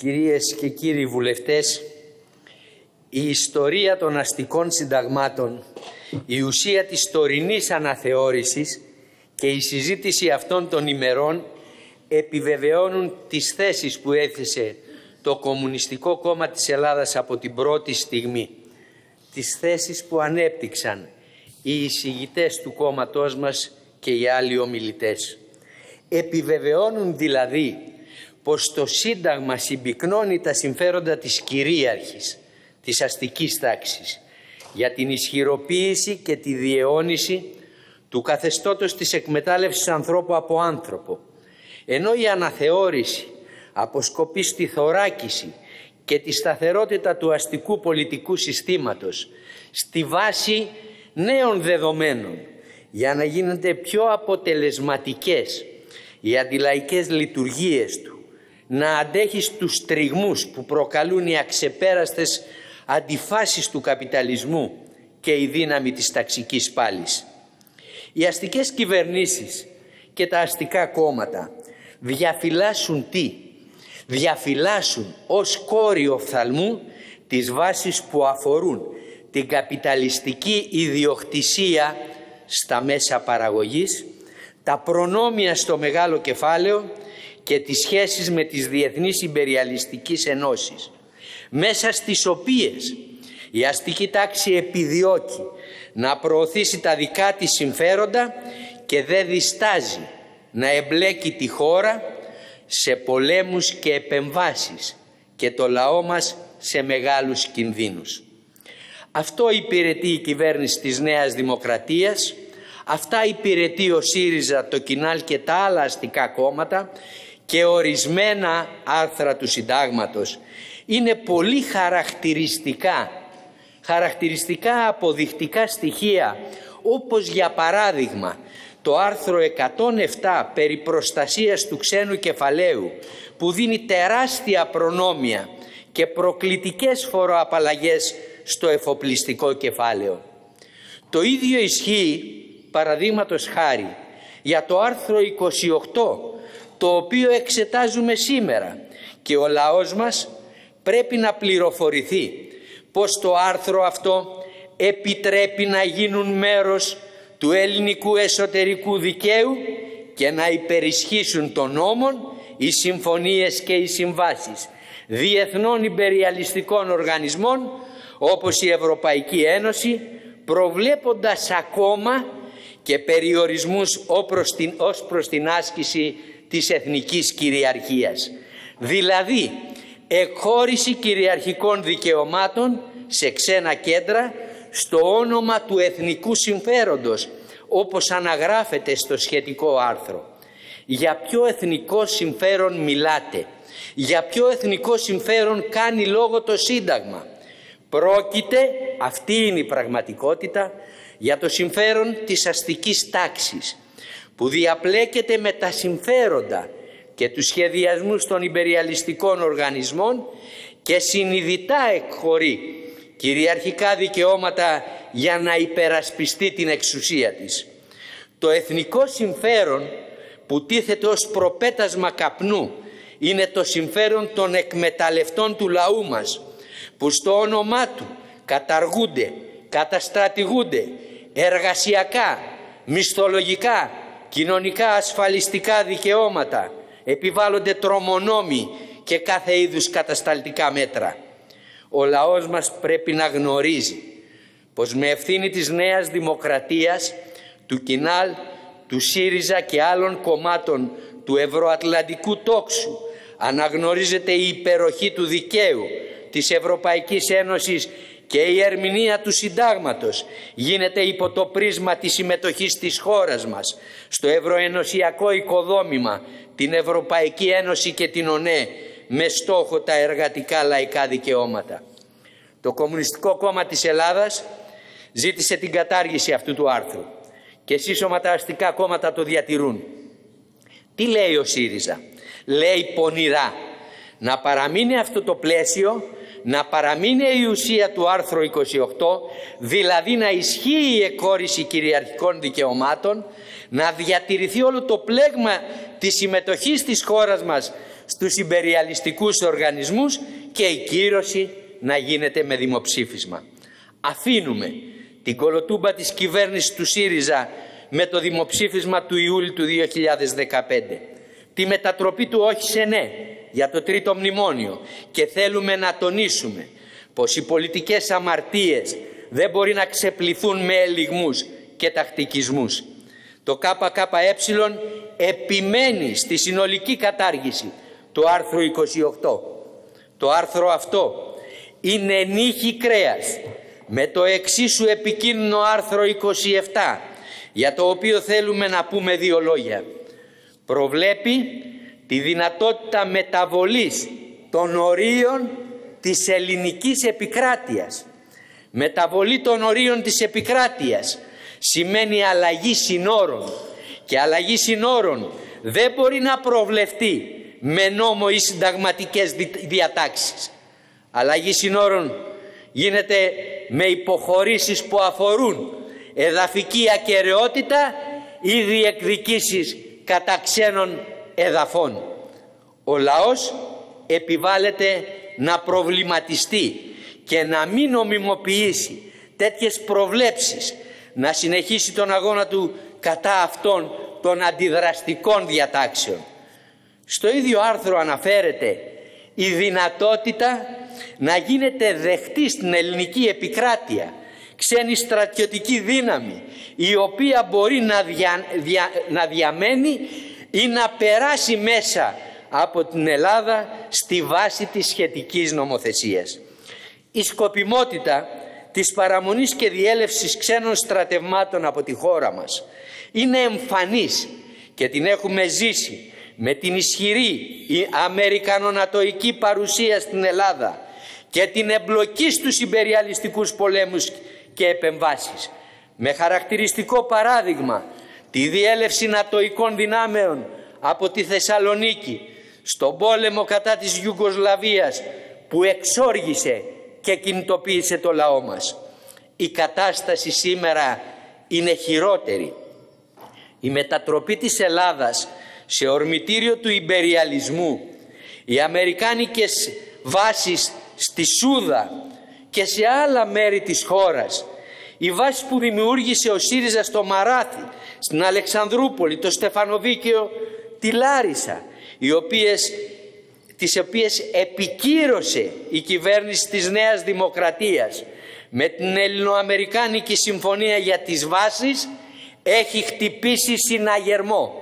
Κυρίες και κύριοι βουλευτές, η ιστορία των αστικών συνταγμάτων, η ουσία της τωρινής αναθεώρησης και η συζήτηση αυτών των ημερών επιβεβαιώνουν τις θέσεις που έθεσε το Κομμουνιστικό Κόμμα της Ελλάδας από την πρώτη στιγμή. Τις θέσεις που ανέπτυξαν οι εισηγητές του κόμματός μας και οι άλλοι ομιλητές. Επιβεβαιώνουν δηλαδή πως το Σύνταγμα συμπυκνώνει τα συμφέροντα της κυρίαρχης, της αστικής τάξης, για την ισχυροποίηση και τη διαιώνιση του καθεστώτος της εκμετάλλευσης ανθρώπου από άνθρωπο, ενώ η αναθεώρηση αποσκοπεί στη θωράκιση και τη σταθερότητα του αστικού πολιτικού συστήματος στη βάση νέων δεδομένων για να γίνονται πιο αποτελεσματικές οι αντιλαϊκές λειτουργίες του, να αντέχεις στους τριγμούς που προκαλούν οι αξεπέραστες αντιφάσεις του καπιταλισμού και η δύναμη της ταξικής πάλης. Οι αστικές κυβερνήσεις και τα αστικά κόμματα διαφυλάσσουν τι; Διαφυλάσσουν ως κόρη οφθαλμού τις βάσεις που αφορούν την καπιταλιστική ιδιοκτησία στα μέσα παραγωγής, τα προνόμια στο μεγάλο κεφάλαιο και τις σχέσεις με τις διεθνείς υπεριαλιστικές ενώσεις, μέσα στις οποίες η αστική τάξη επιδιώκει να προωθήσει τα δικά της συμφέροντα και δεν διστάζει να εμπλέκει τη χώρα σε πολέμους και επεμβάσεις και το λαό μας σε μεγάλους κινδύνους. Αυτό υπηρετεί η κυβέρνηση της Νέας Δημοκρατίας, αυτά υπηρετεί ο ΣΥΡΙΖΑ, το ΚΙΝΑΛ και τα άλλα αστικά κόμματα και ορισμένα άρθρα του συντάγματος είναι πολύ χαρακτηριστικά, χαρακτηριστικά αποδεικτικά στοιχεία όπως για παράδειγμα το άρθρο 107 περί προστασίας του ξένου κεφαλαίου που δίνει τεράστια προνόμια και προκλητικές φοροαπαλλαγές στο εφοπλιστικό κεφάλαιο. Το ίδιο ισχύει παραδείγματος χάρη για το άρθρο 28 το οποίο εξετάζουμε σήμερα. Και ο λαός μας πρέπει να πληροφορηθεί πως το άρθρο αυτό επιτρέπει να γίνουν μέρος του ελληνικού εσωτερικού δικαίου και να υπερισχύσουν των νόμων οι συμφωνίες και οι συμβάσεις διεθνών υπεριαλιστικών οργανισμών όπως η Ευρωπαϊκή Ένωση προβλέποντας ακόμα και περιορισμούς ως προς την άσκηση της εθνικής κυριαρχίας. Δηλαδή, εκχώρηση κυριαρχικών δικαιωμάτων σε ξένα κέντρα στο όνομα του εθνικού συμφέροντος, όπως αναγράφεται στο σχετικό άρθρο. Για ποιο εθνικό συμφέρον μιλάτε, για ποιο εθνικό συμφέρον κάνει λόγο το Σύνταγμα; Πρόκειται, αυτή είναι η πραγματικότητα, για το συμφέρον της αστικής τάξης που διαπλέκεται με τα συμφέροντα και τους σχεδιασμούς των υπεριαλιστικών οργανισμών και συνειδητά εκχωρεί κυριαρχικά δικαιώματα για να υπερασπιστεί την εξουσία της. Το εθνικό συμφέρον που τίθεται ως προπέτασμα καπνού είναι το συμφέρον των εκμεταλλευτών του λαού μας που στο όνομά του καταργούνται, καταστρατηγούνται εργασιακά, μισθολογικά, κοινωνικά ασφαλιστικά δικαιώματα, επιβάλλονται τρομονόμοι και κάθε είδους κατασταλτικά μέτρα. Ο λαός μας πρέπει να γνωρίζει πως με ευθύνη της νέας δημοκρατίας, του Κινάλ, του ΣΥΡΙΖΑ και άλλων κομμάτων του ευρωατλαντικού τόξου αναγνωρίζεται η υπεροχή του δικαίου της Ευρωπαϊκής Ένωσης και η ερμηνεία του συντάγματος γίνεται υπό το πρίσμα της συμμετοχής της χώρας μας στο ευρωενωσιακό οικοδόμημα, την Ευρωπαϊκή Ένωση και την ΟΝΕ με στόχο τα εργατικά λαϊκά δικαιώματα. Το Κομμουνιστικό Κόμμα της Ελλάδας ζήτησε την κατάργηση αυτού του άρθρου και σύσσωμα τα αστικά κόμματα το διατηρούν. Τι λέει ο ΣΥΡΙΖΑ; Λέει πονηρά να παραμείνει αυτό το πλαίσιο να παραμείνει η ουσία του άρθρου 28, δηλαδή να ισχύει η εκχώρηση κυριαρχικών δικαιωμάτων, να διατηρηθεί όλο το πλέγμα της συμμετοχής της χώρας μας στους υπεριαλιστικούς οργανισμούς και η κύρωση να γίνεται με δημοψήφισμα. Αφήνουμε την κολοτούμπα της κυβέρνησης του ΣΥΡΙΖΑ με το δημοψήφισμα του Ιούλη του 2015. Τη μετατροπή του όχι σε ναι για το τρίτο μνημόνιο και θέλουμε να τονίσουμε πως οι πολιτικές αμαρτίες δεν μπορεί να ξεπληθούν με ελιγμούς και τακτικισμούς. Το ΚΚΕ επιμένει στη συνολική κατάργηση του άρθρου 28. Το άρθρο αυτό είναι νύχη κρέας με το εξίσου επικίνδυνο άρθρο 27 για το οποίο θέλουμε να πούμε δύο λόγια. Προβλέπει τη δυνατότητα μεταβολής των ορίων της ελληνικής επικράτειας. Μεταβολή των ορίων της επικράτειας σημαίνει αλλαγή συνόρων και αλλαγή συνόρων δεν μπορεί να προβλεφτεί με νόμο ή συνταγματικές διατάξεις. Αλλαγή συνόρων γίνεται με υποχωρήσεις που αφορούν εδαφική ακαιρεότητα ή διεκδικήσεις κατά ξένων εδαφών. Ο λαός επιβάλλεται να προβληματιστεί και να μην νομιμοποιήσει τέτοιες προβλέψεις, να συνεχίσει τον αγώνα του κατά αυτών των αντιδραστικών διατάξεων. Στο ίδιο άρθρο αναφέρεται η δυνατότητα να γίνεται δεχτής στην ελληνική επικράτεια ξένη στρατιωτική δύναμη η οποία μπορεί να, να διαμένει ή να περάσει μέσα από την Ελλάδα στη βάση της σχετικής νομοθεσίας. Η σκοπιμότητα της παραμονής και διέλευσης ξένων στρατευμάτων από τη χώρα μας είναι εμφανής και την έχουμε ζήσει με την ισχυρή αμερικανονατοϊκή παρουσία στην Ελλάδα και την εμπλοκή στους υπεριαλιστικούς πολέμους και επεμβάσεις. Με χαρακτηριστικό παράδειγμα τη διέλευση νατοικών δυνάμεων από τη Θεσσαλονίκη στον πόλεμο κατά της Ιουγκοσλαβίας που εξόργησε και κινητοποίησε το λαό μας. Η κατάσταση σήμερα είναι χειρότερη. Η μετατροπή της Ελλάδας σε ορμητήριο του υπεριαλισμού, οι αμερικάνικες βάσεις στη Σούδα και σε άλλα μέρη της χώρας, οι βάσεις που δημιούργησε ο ΣΥΡΙΖΑ στο Μαράθι, στην Αλεξανδρούπολη, το Στεφανοβίκαιο, τη Λάρισα, οι οποίες, τις οποίες επικύρωσε η κυβέρνηση της Νέας Δημοκρατίας. Με την Ελληνοαμερικάνικη Συμφωνία για τις Βάσεις έχει χτυπήσει συναγερμό.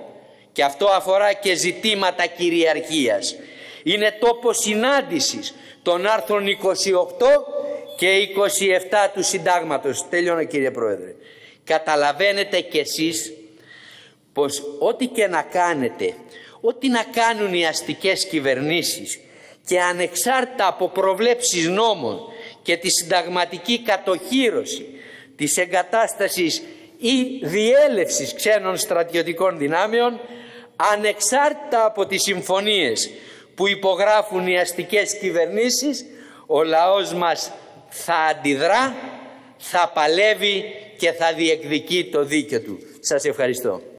Και αυτό αφορά και ζητήματα κυριαρχίας. Είναι τόπο συνάντησης των άρθρων 28 και 27 του συντάγματος. Τελειώνω κύριε Πρόεδρε. Καταλαβαίνετε κι εσείς πως ό,τι και να κάνετε, ό,τι να κάνουν οι αστικές κυβερνήσεις και ανεξάρτητα από προβλέψεις νόμων και τη συνταγματική κατοχήρωση της εγκατάστασης ή διέλευσης ξένων στρατιωτικών δυνάμεων ανεξάρτητα από τις συμφωνίες που υπογράφουν οι αστικές κυβερνήσεις ο λαός μας θα αντιδρά, θα παλεύει και θα διεκδικεί το δίκαιο του. Σας ευχαριστώ.